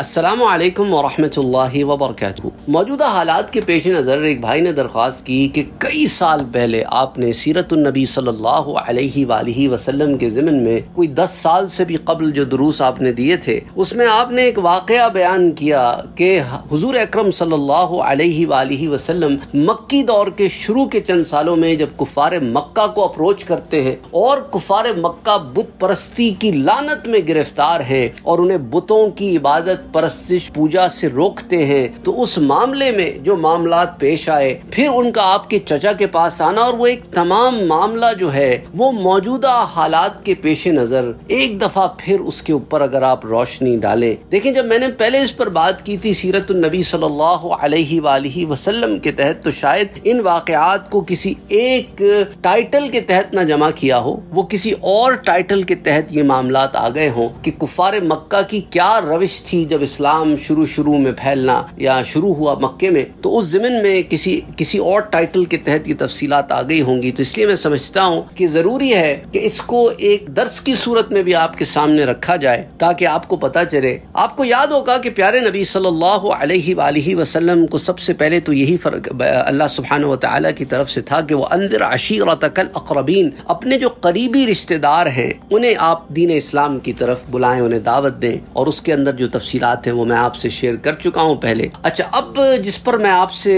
अस्सलाम वालेकुम वरहमतुल्लाहि वबरकातुहू मौजूदा हालात के पेश नज़र एक भाई ने दरख्वास्त की कि कई साल पहले आपने सीरतुलनबी सल्लल्लाहु अलैहि वसल्लम के ज़िमन में कोई दस साल से भी कबल जो दुरूस आपने दिए थे, उसमें आपने एक वाक़ बयान किया कि हुजूर अकरम सल्लल्लाहु अलैहि वसल्लम मक्की दौर के शुरू के चंद सालों में जब कुफार मक्का को अप्रोच करते हैं और कुफार मक्का बुत परस्ती की लानत में गिरफ़्तार हैं और उन्हें बुतों की इबादत परस्तिश पूजा से रोकते हैं तो उस मामले में जो मामला पेश आए, फिर उनका आपके चचा के पास आना और वो एक तमाम मामला जो है, वो मौजूदा हालात के पेश नज़र एक दफ़ा फिर उसके ऊपर अगर आप रोशनी डालें। देखें, जब मैंने पहले इस पर बात की थी सीरत नबी सल्लल्लाहु अलैहि वसल्लम के तहत तो शायद इन वाकयात को किसी एक टाइटल के तहत ना जमा किया हो, वो किसी और टाइटल के तहत ये मामला आ गए हों कि कुफार मक्का की क्या रविश थी जब इस्लाम शुरू शुरू में फैलना या शुरू हुआ मक्के में तो उस ज़मीन में किसी किसी और टाइटल के तहत ये तफसीलात आ गई होंगी। तो इसलिए मैं समझता हूँ कि ज़रूरी है कि इसको एक दर्स की सूरत में भी आपके सामने रखा जाए, ताकि आपको पता चले। आपको याद होगा कि प्यारे नबी वसल्लम को सबसे पहले तो यही फ़र्क, अल्लाह सुबहान तआला की तरफ़ से था कि वो अंदर अशीरतकल अकरबीन, अपने जो करीबी रिश्तेदार हैं, उन्हें आप दीन इस्लाम की तरफ़ बुलाएँ, उन्हें दावत दें, और उसके अंदर जो तफसीलात बात है वो मैं आपसे शेयर कर चुका हूँ पहले। अच्छा अब जिस पर मैं आपसे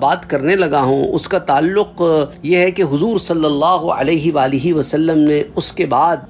बात करने लगा हूँ, उसका ताल्लुक ये है कि हुजूर सल्लल्लाहु वसल्लम ने उसके बाद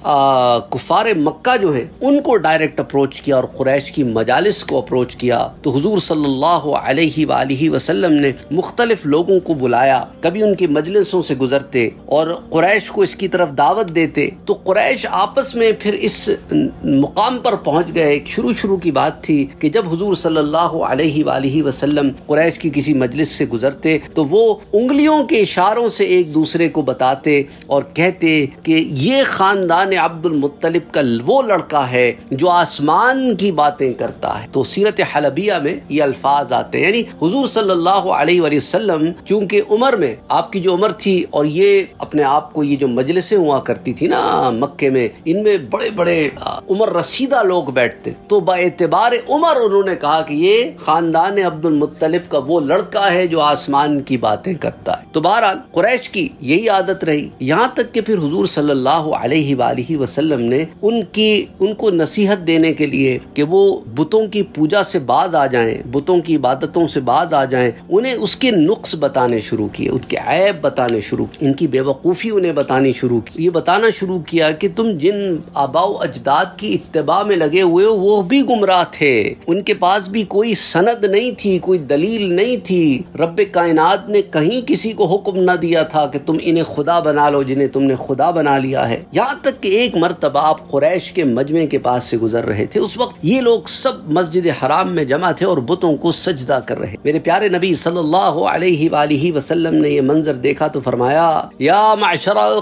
कुफार मक्का जो है, उनको डायरेक्ट अप्रोच किया और कुरैश की मजालिस को अप्रोच किया। तो हुजूर सल्लल्लाहु अलैहि वसल्लम ने मुख्तलिफ़ लोगों को बुलाया। कभी उनकी मजलिसों से गुजरते और कुरैश को इसकी तरफ़ दावत देते तो कुरैश आपस में फिर इस मुकाम पर पहुँच गए। शुरू शुरू की बात थी कि जब हुजूर सल्लल्लाहु अलैहि वसल्लम कुरैश की किसी मजलिस से गुजरते तो वो उंगलियों के इशारों से एक दूसरे को बताते और कहते कि ये खानदान अब्दुल मुत्तलिब का वो लड़का है जो आसमान की बातें करता है। तो सीरत हलबिया में ये अल्फाज आते हैं। यानी हुजूर सल्लल्लाहु अलैहि वसल्लम चूँकि उम्र में, आपकी जो उम्र थी और ये अपने आप को ये जो मजलिसें हुआ करती थी ना, मक्के में, इनमें बड़े बड़े उम्र रसीदा लोग बैठते। तो बात एतबार उमर, उन्होंने कहा कि ये खानदान अब्दुल मुत्तलिब का वो लड़का है जो आसमान की बातें करता है। तो बहरहाल, कुरैश की यही आदत रही। यहाँ तक कि फिर हुजूर सल्लल्लाहु अलैहि वसल्लम ने उनकी, उनको नसीहत देने के लिए कि वो बुतों की पूजा से बाज आ जाएँ, बुतों की इबादतों से बाज आ जाएँ, उन्हें उसके नुक्स बताने शुरू किए उनके ऐब बताने शुरू इनकी बेवकूफ़ी उन्हें बतानी शुरू की। ये बताना शुरू किया कि तुम जिन आबाओ अजदाद की इतबा में लगे हुए हो, वो भी गुमराह गुमराह थे। उनके पास भी कोई सनद नहीं थी, कोई दलील नहीं थी। रब कायनात ने कहीं किसी को हुक्म न दिया था कि तुम इन्हें खुदा बना लो जिन्हें तुमने खुदा बना लिया है। यहाँ तक कि एक मरतबा आप कुरैश के मजमे के पास से गुजर रहे थे। उस वक्त ये लोग सब मस्जिद हराम में जमा थे और बुतों को सजदा कर रहे। मेरे प्यारे नबी सल्लल्लाहु अलैहि वसल्लम ने ये मंजर देखा तो फरमाया, या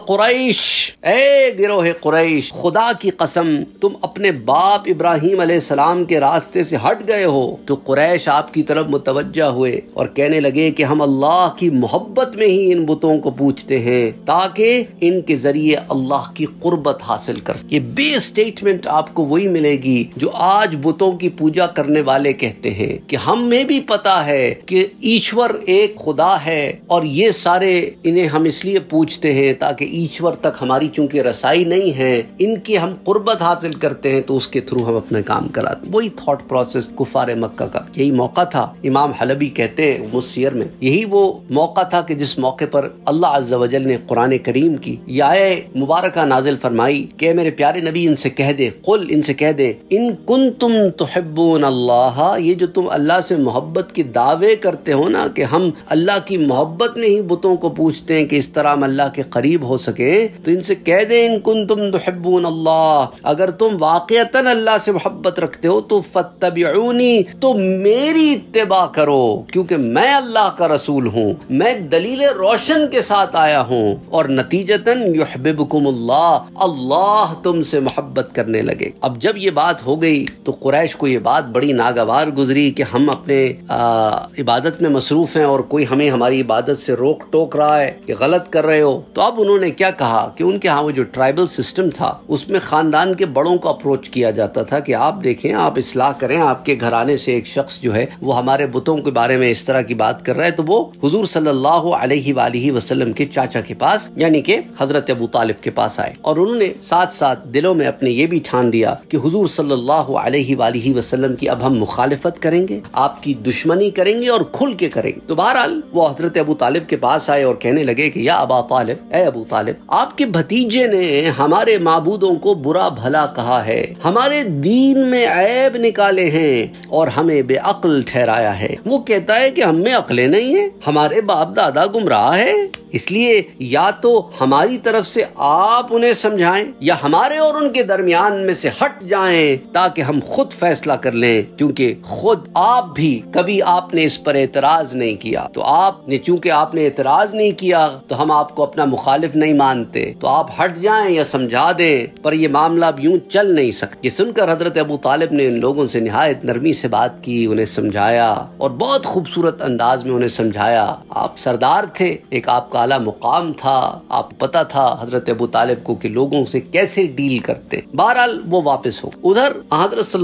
कुरैश, ए गिरोह कुरैश, खुदा की कसम, तुम अपने बाप इब्राहिम सलाम के रास्ते से हट गए हो तो कुरैश आपकी तरफ़ मुतवजा हुए और कहने लगे कि हम अल्लाह की मोहब्बत में ही इन बुतों को पूछते हैं, ताकि इनके ज़रिए अल्लाह की कुर्बत हासिल कर ये बे स्टेटमेंट आपको वही मिलेगी जो आज बुतों की पूजा करने वाले कहते हैं कि हमें भी पता है कि ईश्वर एक खुदा है और ये सारे इन्हें हम इसलिए पूछते हैं ताकि ईश्वर तक हमारी चूँकि रसाई नहीं है, इनकी हम कुर्बत हासिल करते हैं तो उसके थ्रू हम अपना काम कराते वही थॉट प्रोसेस कुफार मक्का का। यही मौका था, इमाम हलबी कहते हैं मुसियर में। यही वो मौका था कि जिस मौके पर अल्लाह अज्जल ने कुरान करीम की आय मुबारक नाजिल फरमाई कि मेरे प्यारे नबी, इनसे कह दे, कुल इनसे कह दे, इन कुन तुम तुहब्बून अल्लाह, ये जो तुम अल्लाह से मोहब्बत के दावे करते हो ना कि हम अल्लाह की मोहब्बत में ही बुतों को पूछते हैं कि इस तरह हम अल्लाह के करीब हो सके तो इनसे कह दे, इन कुन तुम तुहब्बून अल्लाह, अगर तुम वाकता अल्लाह से मोहब्बत रखते हो तो फतबूनी तो मेरी इतबा करो। क्योंकि मैं अल्लाह का रसूल हूँ मैं दलील रोशन के साथ आया हूँ और नतीजतन युहबिबकुमुल्लाह अल्लाह तुमसे मोहब्बत करने लगे। अब जब ये बात हो गई तो कुरैश को ये बात बड़ी नागवार गुजरी कि हम अपने आ, इबादत में मसरूफ हैं और कोई हमें हमारी इबादत से रोक टोक रहा है कि गलत कर रहे हो। तो अब उन्होंने क्या कहा कि उनके यहाँ वो जो ट्राइबल सिस्टम था उसमें खानदान के बड़ों को अप्रोच किया जाता था कि आप देखें आप इसलाह करें, आपके घराने से एक शख्स जो है, वो हमारे बुतों के बारे में इस तरह की बात कर रहा है तो वो हुजूर सल्लल्लाहु के चाचा के पास, यानी कि हज़रत अबू तालिब के पास आए। और उन्होंने साथ साथ दिलों में अपने ये भी ठान दिया कि हुजूर सल्लल्लाहु अलैहि वसल्लम की अब हम मुखालिफत करेंगे, आपकी दुश्मनी करेंगे और खुल के करेंगे। तो बहरहाल, वो हज़रत अबू तालिब के पास आए और कहने लगे कि, या अबा तालिब, ए अबू तालिब, आपके भतीजे ने हमारे माबूदों को बुरा भला कहा है। हमारे दीन में ऐब निकाले हैं और हमें बेअक्ल ठहराया है। वो कहता है कि हम में अकले नहीं है, हमारे बाप दादा गुमराह है। इसलिए या तो हमारी तरफ़ से आप उन्हें समझाएँ या हमारे और उनके दरमियान में से हट जाएँ ताकि हम खुद फैसला कर लें, क्योंकि खुद आप भी कभी आपने इस पर एतराज़ नहीं किया। तो आपने चूँकि आपने एतराज़ नहीं किया तो हम आपको अपना मुखालिफ नहीं मानते। तो आप हट जाएँ या समझा दें, पर यह मामला अब यूँ चल नहीं सकता। ये सुनकर हज़रत अबू तालिब ने इन लोगों से निहायत नरमी से बात की, उन्हें समझाया और बहुत खूबसूरत अंदाज में उन्हें समझाया। आप सरदार थे, एक आपका आला मुकाम था आप पता था हज़रत अबू तालिब को कि लोगों से कैसे डील करते। बहरहाल, वो वापस हो उधर, हज़रत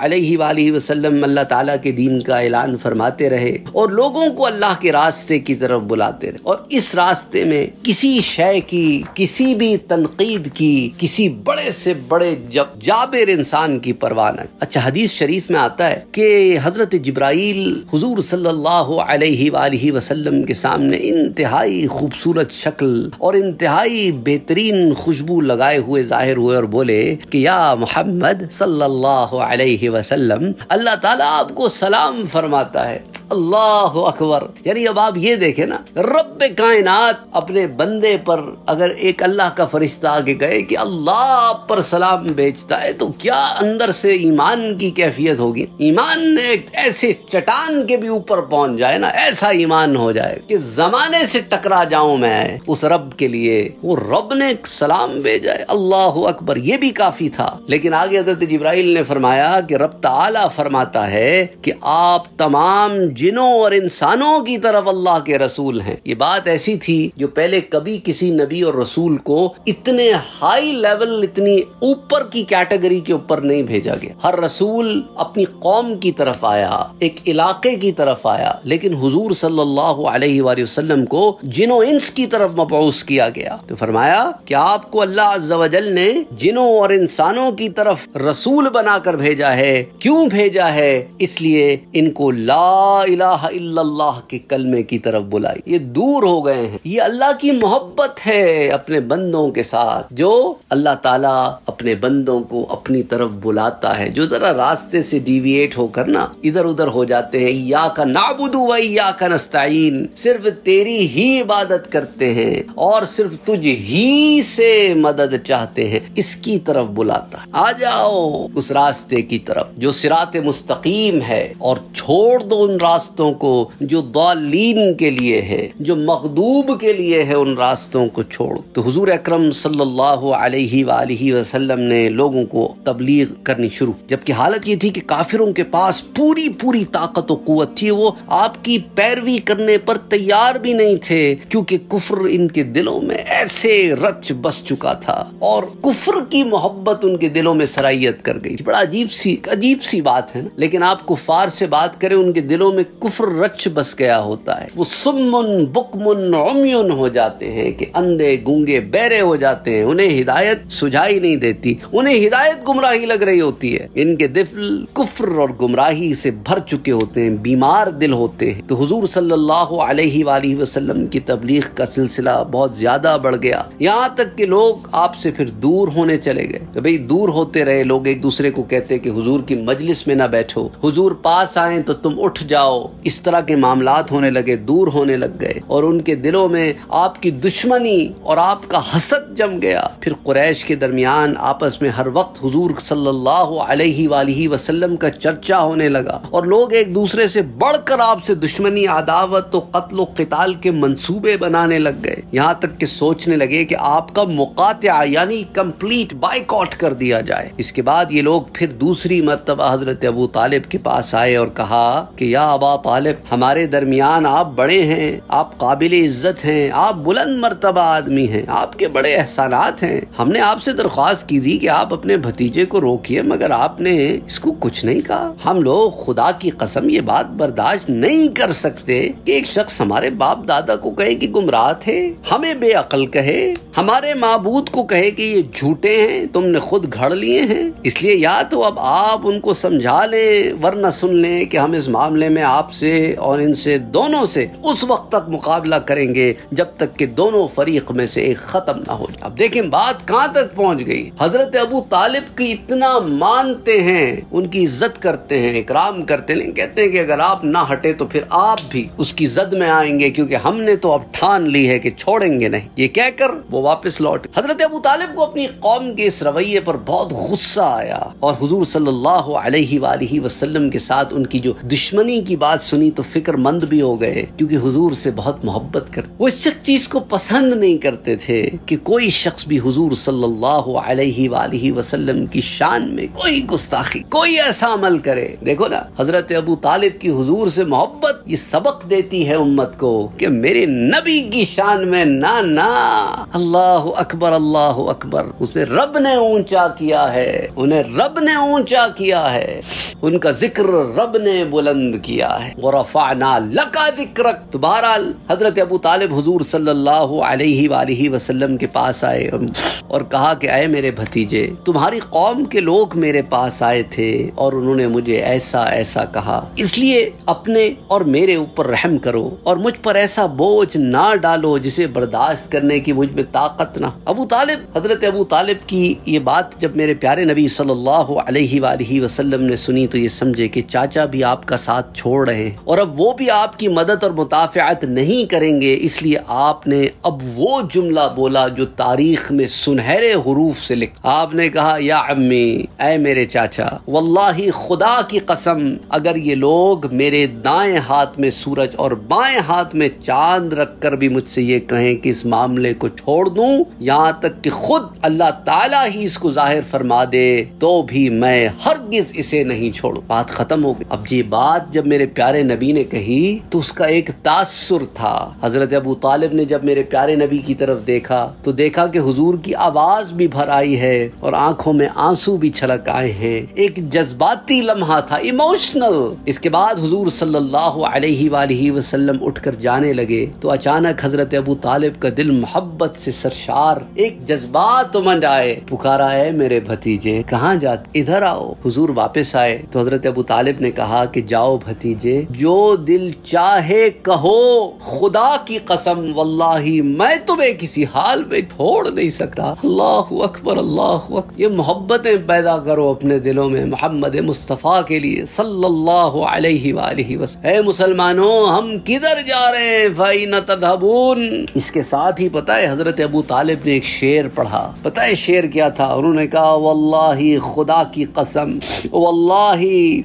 अलैहि वसल्लम अल्लाह ताला के दीन का ऐलान फरमाते रहे और लोगों को अल्लाह के रास्ते की तरफ़ बुलाते रहे। और इस रास्ते में किसी शय की, किसी भी तनकीद की, किसी बड़े से बड़े जब जाबिर इंसान की परवाह न अच्छा हदीस शरीफ में आता है कि हज़रत जब्राइल हजूर सल्लल्लाहु अलैहि वसल्लम के सामने इंतहाई खूबसूरत शक्ल और इंतहाई बेहतरीन खुशबू लगाए हुए ज़ाहिर हुए और बोले कि या मोहम्मद सल्लल्लाहु अलैहि वसल्लम, अल्लाह ताला आपको सलाम फरमाता है। अल्लाह अकबर। यानी अब आप ये देखे ना रब कायनात अपने बंदे पर अगर एक अल्लाह का फरिश्ता आगे गए कि अल्लाह पर सलाम बेचता है तो क्या अंदर से ईमान की कैफियत होगी? ईमान ने ऐसे चटान के भी ऊपर पहुँच जाए ना, ऐसा ईमान हो जाए कि जमाने से टकरा जाऊँ मैं उस रब के लिए। वो रब ने सलाम भेजा है, अल्लाह अकबर। ये भी काफ़ी था। लेकिन आगे हज़रत जिब्राइल ने फरमाया कि रब ताला फरमाता है कि आप तमाम जिनों और इंसानों की तरफ़ अल्लाह के रसूल हैं। ये बात ऐसी थी जो पहले कभी किसी नबी और रसूल को इतने हाई लेवल इतनी ऊपर की कैटेगरी के ऊपर नहीं भेजा गया। हर रसूल अपनी कौम की तरफ़ आया, एक इलाके की तरफ़ आया, लेकिन हुजूर सल्लल्लाहु अलैहि वसल्लम को जिनों इंस की तरफ़ मबूस किया गया। तो फरमाया कि आपको अल्लाह अज्जल ने जिनों और इंसानों की तरफ़ रसूल बनाकर भेजा है? क्यों भेजा है? इसलिए इनको ला इलाहा इल्लल्लाह के कलमे की तरफ़ बुलाई। ये दूर हो गए हैं। ये अल्लाह की मोहब्बत है अपने बंदों के साथ, जो अल्लाह ताला अपने बंदों को अपनी तरफ़ बुलाता है। जो जरा रास्ते से डिविएट होकर ना इधर उधर हो जाते हैं। या का नाबुदू व या का नस्ताइन सिर्फ़ तेरी ही इबादत करते हैं और सिर्फ़ तुझ ही से मदद चाहते हैं। इसकी तरफ़ बुलाता है। आ जाओ उस रास्ते की तरफ़, जो सिरात मुस्तकीम है, और छोड़ दो उन रास्तों रास्तों को, जो दालीन के लिए है, जो मकदूब के लिए है, उन रास्तों को छोड़। तो हुजूर अकरम सल्लल्लाहु वसल्लम ने लोगों को तबलीग करनी शुरू जबकि हालत ये थी कि काफिरों के पास पूरी पूरी ताकत और कुत थी। वो आपकी पैरवी करने पर तैयार भी नहीं थे, क्योंकि कुफर इनके दिलों में ऐसे रच बस चुका था और कुफर की मोहब्बत उनके दिलों में सराहियत कर गई बड़ा अजीब सी अजीब सी बात है ना। लेकिन आप कुफार से बात करें, उनके दिलों में कुफर रच बस गया होता है। वो सुमन बुकमुन, उम्युन हो जाते हैं कि अंधे गूँगे बैरे हो जाते हैं। उन्हें हिदायत सुझाई नहीं देती। उन्हें हिदायत गुमराही लग रही होती है। इनके दिल कुफर और गुमराही से भर चुके होते हैं, बीमार दिल होते हैं। तो हुजूर सल्लल्लाहु अलैहि वसल्लम की तबलीग का सिलसिला बहुत ज़्यादा बढ़ गया। यहाँ तक कि लोग आपसे फिर दूर होने चले गए। तो भाई, दूर होते रहे। लोग एक दूसरे को कहते कि, हुजूर की मजलिस में ना बैठो। हुजूर पास आए तो तुम उठ जाओ। इस तरह के मामला होने लगे, दूर होने लग गए, और उनके दिलों में आपकी दुश्मनी और आपका हसद जम गया। फिर कुरैश के दरमियान आपस में हर वक्त हुजूर वसल्लम का चर्चा होने लगा, और लोग एक दूसरे से बढ़कर आपसे दुश्मनी, अदावत तो कत्ल कताल के मंसूबे बनाने लग गए। यहाँ तक के सोचने लगे कि आपका मुकात यानी कंप्लीट बाइकआउट कर दिया जाए। इसके बाद ये लोग फिर दूसरी मरतबा हज़रत अबू तालिब के पास आए और कहा कि, या अबा तालिब हमारे दरमियान आप बड़े हैं, आप काबिल इज़्ज़त हैं, आप बुलंद मरतबा आदमी हैं, आपके बड़े एहसानात हैं। हमने आपसे दरख्वास्त की थी कि आप अपने भतीजे को रोकिए, मगर आपने इसको कुछ नहीं कहा। हम लोग खुदा की कसम ये बात बर्दाश्त नहीं कर सकते कि एक शख्स हमारे बाप दादा को कहे कि गुमराह थे, हमें बेअकल कहे, हमारे माबूद को कहे कि ये झूठे हैं, तुमने खुद घड़ लिए हैं। इसलिए या तो अब आप उनको समझा लें, वरना सुन लें कि हम इस मामले में आपसे और इनसे दोनों से उस वक्त तक मुकाबला करेंगे, जब तक कि दोनों फरीक में से एक खत्म ना हो जाए। अब देखें, बात कहाँ तक पहुँच गई? हज़रत अबू तालिब की इतना मानते हैं, उनकी इज़्ज़त करते हैं, इकराम करते हैं कहते हैं कि अगर आप ना हटे तो फिर आप भी उसकी जद में आएँगे, क्योंकि हमने तो अब ठान ली है कि छोड़ेंगे नहीं। ये कहकर वो वापस लौट। हज़रत अबू तालिब को अपनी कौम के इस रवैये पर बहुत गुस्सा आया, और हुजूर सल्लल्लाहु अलैहि वसल्लम के साथ उनकी जो दुश्मनी की बात सुनी तो फिक्रमंद भी हो गए, क्योंकि हुजूर से बहुत मोहब्बत करते। वो इस चीज़ को पसंद नहीं करते थे कि कोई शख्स भी हुजूर सल्लल्लाहु अलैहि वसल्लम की शान में कोई गुस्ताखी, कोई ऐसा अमल करे। देखो ना, हज़रत अबू तालिब की हुजूर से मोहब्बत ये सबक देती है उम्मत को कि मेरे नबी की शान में ना ना। अल्लाह अकबर अल्लाह अकबर। उसे रब ने ऊँचा किया है, उन्हें रब ने ऊँचा किया है। उनका ज़िक्र रब ने बुलंद किया है वो रफाना लका ज़िक्र तो बहरहाल हज़रत अबू तालिब हजूर वसल्लम के पास आए और कहा कि आए मेरे भतीजे, तुम्हारी कौम के लोग मेरे पास आए थे और उन्होंने मुझे ऐसा ऐसा कहा। इसलिए अपने और मेरे ऊपर रहम करो और मुझ पर ऐसा बोझ ना डालो जिसे बर्दाश्त करने की मुझमें ताकत ना। अबू तालिब हज़रत अबू तालिब की ये बात जब मेरे प्यारे नबी सल्लल्लाहु अलैहि वसल्लम ने सुनी तो ये समझे कि चाचा भी आपका साथ छोड़ रहे हैं। और अब वो भी आपकी मदद और मुताफ़ात नहीं करेंगे, इसलिए आपने अब वो जुमला बोला जो तारीख में सुनहरे हरूफ से लिख। आपने कहा, या अम्मी, ऐ मेरे चाचा, वल्लाही खुदा की कसम, अगर ये लोग मेरे दाएँ हाथ में सूरज और बाएँ हाथ में चाँद रख कर भी मुझसे ये कहें कि इस मामले को छोड़ दूँ, यहाँ तक कि खुद अल्लाह ताला ही इसको ज़ाहिर फरमा दे तो भी मैं हरगिज इसे नहीं छोड़ू। बात खत्म हो गई। अब ये बात जब मेरे प्यारे नबी ने कही तो उसका एक तासुर था। हज़रत अबू तालिब ने जब मेरे प्यारे नबी की तरफ़ देखा तो देखा कि हुजूर की आवाज़ भी भर आई है और आँखों में आँसू भी छलक आए हैं। एक जज्बाती लम्हा था, इमोशनल। इसके बाद हुजूर सल्लल्लाहु अलैहि वसल्लम उठकर जाने लगे तो अचानक हज़रत अबू तालिब का दिल मोहब्बत से सरशार, एक जज्बात उमंड आए। पुकारा है मेरे भतीजे, कहाँ जाते? इधर आओ। हुजूर वापस आए तो हज़रत अबू तालिब ने कहा कि, जाओ भतीजे जो दिल चाहे कहो, खुदा की कसम, वल्लाही, मैं तुम्हें किसी हाल में छोड़ नहीं सकता। अल्लाह अकबर अल्लाह अकबर। ये मोहब्बतें पैदा करो अपने दिलों में मोहम्मद मुस्तफ़ा के लिए, सल्लल्लाहु अलैहि वसल्लम मुसलमानों, हम किधर जा रहे हैं? भाई न तदबून इसके साथ ही पता है, हज़रत अबू तालिब ने एक शेर पढ़ा। पता है शेर क्या था? उन्होंने कहा, वल्लाही, खुदा की कसम, वल्लाही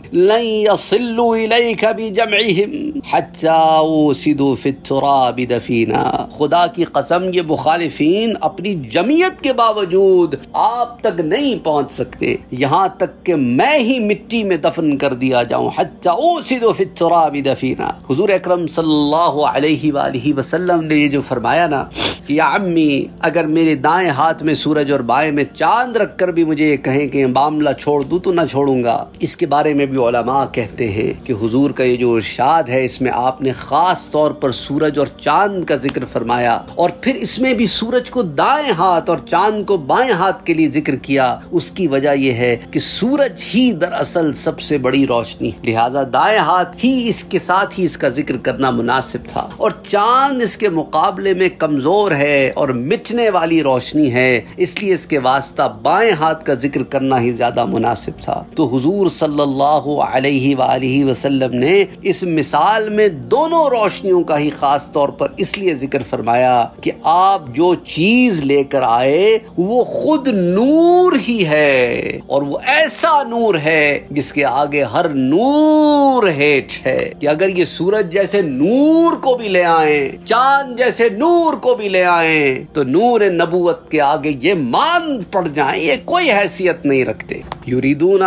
लसिल्लु इलैका बिजमइहिम हत्ता उसिदु फित्तुराब दफीना खुदा की कसम ये मुखालिफिन अपनी जमीयत के बावजूद आप तक नहीं पहुँच सकते यहाँ तक कि मैं ही मिट्टी में दफन कर दिया जाऊँ हत्ता उसिदु फित्तुराब दफीना हुजूर अकरम सल्लल्लाहु अलैहि वसल्लम ने ये जो फरमाया ना कि अम्मी अगर मेरे दाएँ हाथ में सूरज और बाएँ में चाँद रख कर भी मुझे ये कहें कि मामला छोड़ दूँ तो ना छोड़ूँगा इसके बारे में भी ओलमा कहते हैं कि हुजूर का ये जो इरशाद है, इसमें आपने खास तौर पर सूरज और चाँद का ज़िक्र फरमाया और फिर इसमें भी सूरज को दाएँ हाथ और चाँद को बाएँ हाथ के लिए ज़िक्र किया। उसकी वजह यह है कि सूरज ही दरअसल सबसे बड़ी रोशनी लिहाजा दाएँ हाथ ही इसके साथ ही इसका ज़िक्र करना मुनासिब था और चाँद इसके मुकाबले में कमज़ोर है और मिटने वाली रोशनी है, इसलिए इसके वास्ता बाएँ हाथ का ज़िक्र करना ही ज़्यादा मुनासिब था। तो हुजूर सल्लल्लाहु अलैहि वसल्लम ने इस मिसाल में दोनों रोशनियों का ही खास तौर पर इसलिए ज़िक्र फरमाया कि आप जो चीज़ लेकर आए, वो खुद नूर ही है और वो ऐसा नूर है जिसके आगे हर नूर हेठ है कि अगर ये सूरज जैसे नूर को भी ले आए, चाँद जैसे नूर को भी ले आए तो नूर नबूवत के आगे ये मान पड़ जाए, ये कोई हैसियत नहीं रखते। युरीदून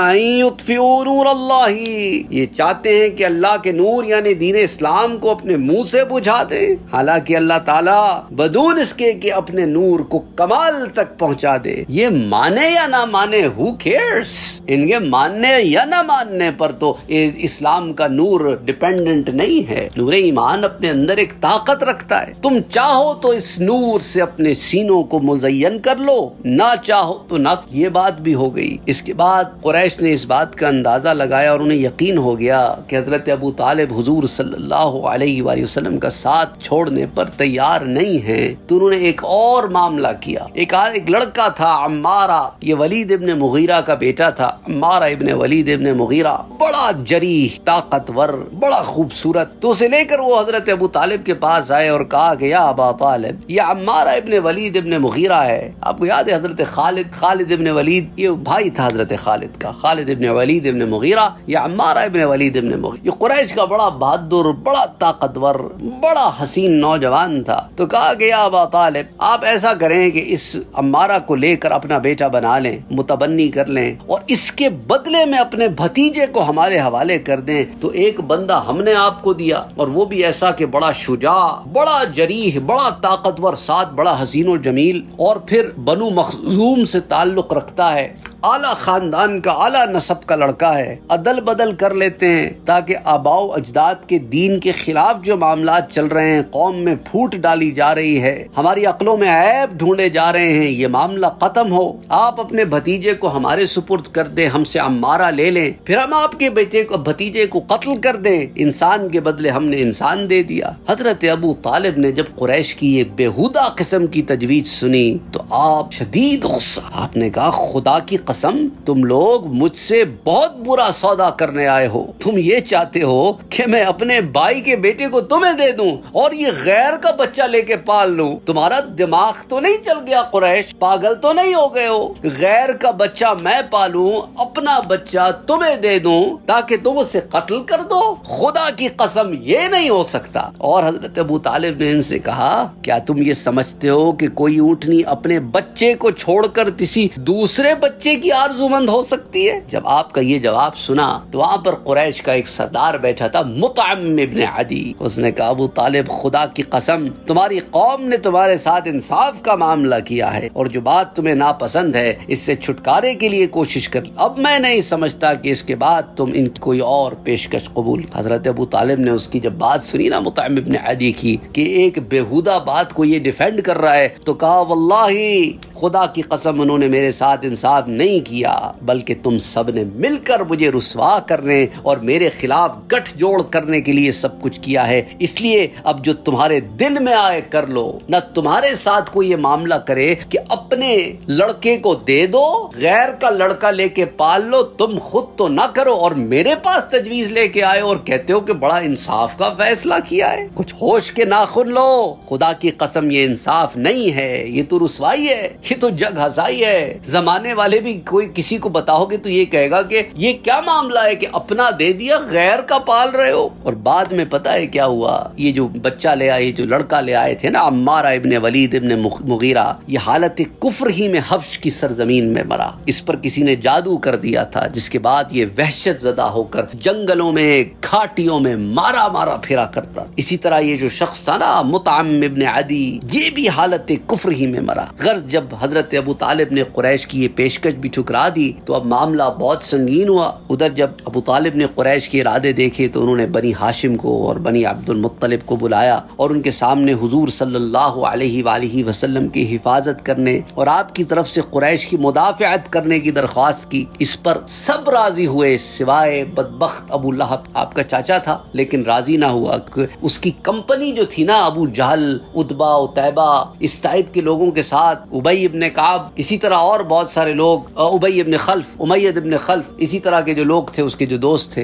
नूर अल्लाह ये चाहते हैं कि अल्लाह के नूर, यानी दीन इस्लाम को अपने मुँह से बुझा दे। हालाँकि अल्लाह ताला बदून इसके कि अपने नूर को कमाल तक पहुँचा दे। ये माने या ना माने हु केयर्स इनके मानने या ना मानने पर तो इस्लाम का नूर डिपेंडेंट नहीं है। नूर ईमान अपने अंदर एक ताकत रखता है। तुम चाहो तो इस नूर से अपने सीनों को मुजयन कर लो, ना चाहो तो ना, ये बात भी हो गई। इसके बाद कुरैश ने इस बात का अंदाज़ा लगाया और उन्हें यकीन हो गया कि हज़रत अबू तालिब हजूर सल्लल्लाहु वसल्लम का साथ छोड़ने पर तैयार नहीं है। तो उन्होंने एक और मामला किया। एक एक लड़का था, अम्मारा। ये वलीद इब्ने मुगीरा का बेटा था। Ammara ibn Walid ibn Mughira. बड़ा जरी ताकतवर, बड़ा खूबसूरत। तो उसे लेकर वो हज़रत अबू तालिब के पास आए और कहा कि, या अबा तालिब, ये Ammara ibn Walid ibn Mughira है। आपको याद है हज़रत खालिद खालिद इब्ने वलीद? ये भाई था हज़रत खालिद का, Khalid ibn Walid ibn Mughira, या Ammara ibn Walid ibn Mughira ये कुरैश का बड़ा बहादुर, बड़ा ताकतवर, बड़ा हसीन नौजवान था। तो कहा गया अबा तालिब, आप ऐसा करें कि इस अम्मारा को लेकर अपना बेटा बना लें, मुतबन्नी कर लें, और इसके बदले में अपने भतीजे को हमारे हवाले कर दें। तो एक बंदा हमने आपको दिया, और वो भी ऐसा कि बड़ा शुजा, बड़ा जरीह, बड़ा ताकतवर साथ, बड़ा हसीन जमील, और फिर बनु मखजूम से ताल्लुक रखता है। आला खानदान का, आला नसब का लड़का है। अदल बदल कर लेते हैं, ताकि आबाओ अजदाद के दीन के खिलाफ जो मामला चल रहे हैं, कौम में फूट डाली जा रही है। हमारी अकलों में ऐब ढूंढे जा रहे हैं, ये मामला खत्म हो। आप अपने भतीजे को हमारे सुपुर्द कर दे, हमसे अम्मारा ले लें। फिर हम आपके बेटे को, भतीजे को कत्ल कर दें। इंसान के बदले हमने इंसान दे दिया। हज़रत अबू तालिब ने जब कुरैश की ये बेहुदा किस्म की तजवीज सुनी तो आप शदीद गुस्सा। आपने कहा, खुदा की कसम, तुम लोग मुझसे बहुत बुरा सौदा करने आए हो। तुम ये चाहते हो कि मैं अपने भाई के बेटे को तुम्हें दे दूँ और ये गैर का बच्चा लेके पाल लूँ। तुम्हारा दिमाग तो नहीं चल गया, कुरैश। पागल तो नहीं हो गए हो। गैर का बच्चा मैं पालूं, अपना बच्चा तुम्हें दे दूँ, ताकि तुम उसे कत्ल कर दो। खुदा की कसम, ये नहीं हो सकता। और हज़रत अबू तालिब ने इनसे कहा, क्या तुम ये समझते हो कि कोई ऊँटनी अपने बच्चे को छोड़कर किसी दूसरे बच्चे की आरजूमंद हो सकती है। जब आपका ये जवाब सुना तो वहाँ पर कुरैश का एक सरदार बैठा था मुतम इब्न अदी। उसने कहा, अबू तालिब, खुदा की कसम, तुम्हारी कौम ने तुम्हारे साथ इंसाफ का मामला किया है, और जो बात तुम्हें नापसंद है, इससे छुटकारे के लिए कोशिश कर, अब मैं नहीं समझता कि इसके बाद तुम इन कोई और पेशकश कबूल हज़रत अबू तालिब ने उसकी जब बात सुनी ना मुतम इब्न आदि की, कि एक बेहुदा बात को ये डिफेंड कर रहा है तो कहा, वल्लाही, खुदा की कसम, उन्होंने मेरे साथ इंसाफ नहीं किया, बल्कि तुम सबने मिलकर मुझे रुसवा करने और मेरे खिलाफ गठजोड़ करने के लिए सब कुछ किया है। इसलिए अब जो तुम्हारे दिल में आए कर लो। न तुम्हारे साथ कोई ये मामला करे कि अपने लड़के को दे दो, गैर का लड़का लेके पाल लो, तुम खुद तो ना करो और मेरे पास तजवीज लेके आए और कहते हो कि बड़ा इंसाफ का फैसला किया है। कुछ होश के नाखुन लो। खुदा की कसम, ये इंसाफ नहीं है, ये तो रुसवाई है, ये तो जग हसाई है। जमाने वाले भी कोई किसी को बताओगे तो ये कहेगा कि ये क्या मामला है कि अपना दे दिया, गैर का पाल रहे हो? और बाद में पता है क्या हुआ? ये जो बच्चा ले आए, जो लड़का ले आए थे ना, Ammara ibn Walid ibn Mughira, ये हालत कुफर ही में हफ्श की सरजमीन में मरा। इस पर किसी ने जादू कर दिया था, जिसके बाद ये वहशत जदा होकर जंगलों में, घाटियों में मारा मारा फिरा करता। इसी तरह ये जो शख्स था ना, मुताम इबन अदी ये भी हालत कुफर ही में मरा। गर्ज जब हज़रत अबू तालिब ने कुरैश की ये पेशकश ठुकरा दी तो अब मामला बहुत संगीन हुआ। उधर जब अबू तालिब ने कुरैश के इरादे देखे तो उन्होंने बनी हाशिम को और बनी अब्दुल मुत्तलिब को बुलाया और उनके सामने हुजूर सल्लल्लाहु अलैहि वसल्लम की हिफाजत करने और आपकी तरफ़ से कुरैश की मुदाफ़त करने की दरख्वास्त की। इस पर सब राज़ी हुए, सिवाय बदबख्त अबू लहब, आपका चाचा था। लेकिन राज़ी ना हुआ उसकी कंपनी जो थी ना, अबू जहल उदबा उतैबा, इस टाइप के लोगों के साथ, उबई इब्ने काब, इसी तरह और बहुत सारे लोग उबई इब्ने खल्फ उमैद इब्ने खल्फ, इसी तरह के जो लोग थे, उसके जो दोस्त थे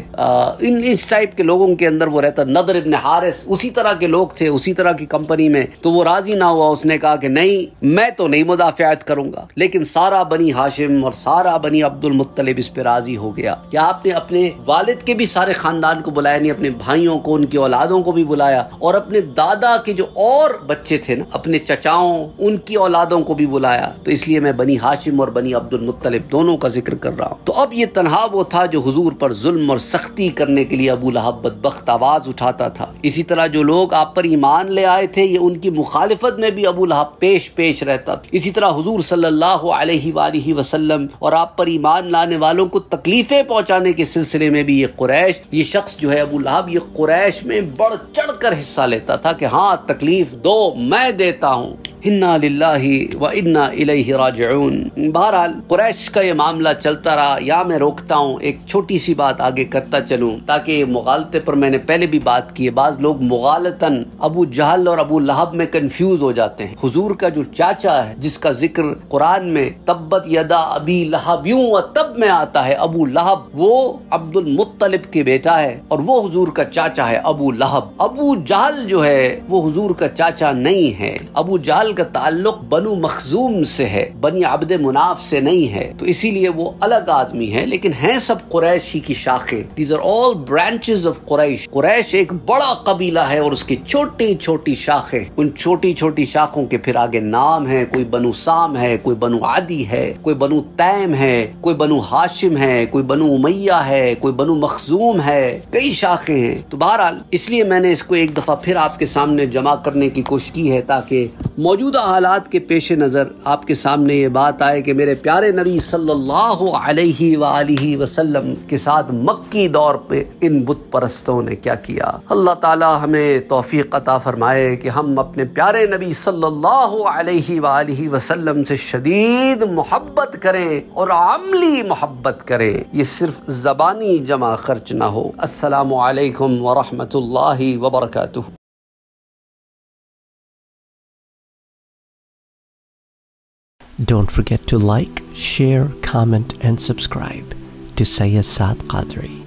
इन, इस टाइप के लोगों के अंदर वो रहता, नदर इब्ने हारिस, उसी तरह के लोग थे, उसी तरह की कंपनी में तो वो राज़ी ना हुआ, उसने कहा कि नहीं, मैं तो नहीं मुदाफ़त करूँगा, लेकिन सारा बनी हाशिम और सारा बनी अब्दुल मुत्तलिब इस पे राज़ी हो गया। क्या आपने अपने वालिद के भी सारे खानदान को बुलाया, नहीं, अपने भाइयों को, उनकी औलादों को भी बुलाया, और अपने दादा के जो और बच्चे थे ना, अपने चचाओं, उनकी औलादों को भी बुलाया तो इसलिए मैं बनी हाशिम और बनी अब्दुल मुत्तलिब दोनों का ज़िक्र कर रहा हूँ। तो अब ये तनहा वो था जो हुजूर पर जुल्म और सख्ती करने के लिए अबू लहब बदबख्त आवाज़ उठाता था। इसी तरह जो लोग आप पर ईमान ले आए थे, ये उनकी मुखालिफत में भी अबू लहब पेश पेश रहता था। इसी तरह हुजूर सल्लल्लाहु अलैहि वसल्लम और आप पर ईमान लाने वालों को तकलीफें पहुँचाने के सिलसिले में भी ये कुरैश, ये शख्स जो है अबू लहब, ये कुरैश में बढ़ चढ़ कर हिस्सा लेता था कि हाँ तकलीफ़ दो, मैं देता हूँ। इन्ना व इन्ना इलैहि राजिऊन। बहरहाल, कुरैश का ये मामला चलता रहा, या मैं रोकता हूँ, एक छोटी सी बात आगे करता चलूँ, ताकि मुगालते पर मैंने पहले भी बात की है बाज लोग मुगालतन अबू जहल और अबू लहब में कंफ्यूज हो जाते हैं। हुजूर का जो चाचा है, जिसका ज़िक्र कुरान में, तब्बत यदा अबी लहब यूँ तब में आता है, अबू लहब, वो अब्दुल मुत्तलिब के बेटा है, और वो हुजूर का चाचा है अबू लहब। अबू जहल जो है, वो हुजूर का चाचा नहीं है। अबू जहल का ताल्लुक बनु मखजूम से है, बनी अब्द मुनाफ से नहीं है। तो इसीलिए वो अलग आदमी है, लेकिन हैं सब कुरैशी की शाखे। These are all branches of Quraysh Quraysh एक बड़ा कबीला है और उसकी छोटी छोटी शाखें। उन छोटी छोटी शाखों के फिर आगे नाम है, कोई बनु साम है, कोई बनु आदि है, कोई बनु तैम है, कोई बनु हाशिम है, कोई बनु उमैया है, कोई बनु मखजूम है। कई शाखें हैं। तो बहरहाल, इसलिए मैंने इसको एक दफ़ा फिर आपके सामने जमा करने की कोशिश की है ताकि मौजूद हालात के पेश नज़र आपके सामने ये बात आए कि मेरे प्यारे नबी सल्लल्लाहु अलैहि वसल्लम के साथ मक्की दौर पे इन बुत परस्तों ने क्या किया? अल्लाह ताला हमें तौफीक अता फरमाए कि हम अपने प्यारे नबी सल्लल्लाहु अलैहि वसल्लम से शदीद मोहब्बत करें और अमली मोहब्बत करें। ये सिर्फ़ जबानी जमा खर्च ना हो। असलकम वरहमतुल्लाहि वबरकातुहू Don't forget to like, share, comment, and subscribe to Sayyid Saad Qadri.